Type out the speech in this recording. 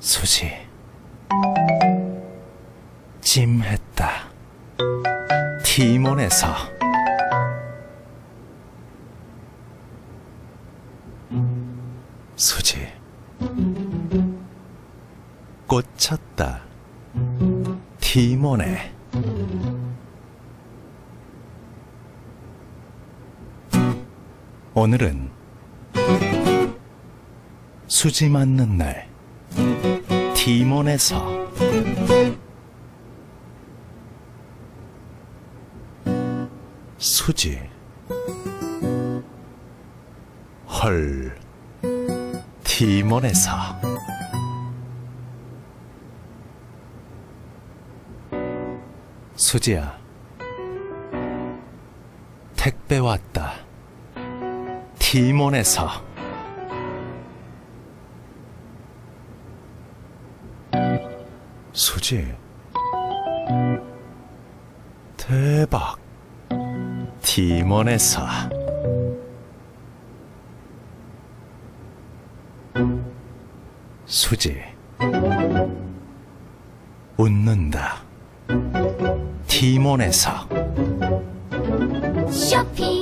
수지 찜했다. 티몬에서. 수지 꽂혔다. 티몬에. 오늘은 수지 맞는 날. 티몬에서. 수지. 헐. 티몬에서. 수지야. 택배 왔다. 티몬에서 수지. 대박. 티몬에서. 수지. 웃는다. 티몬에서. 쇼핑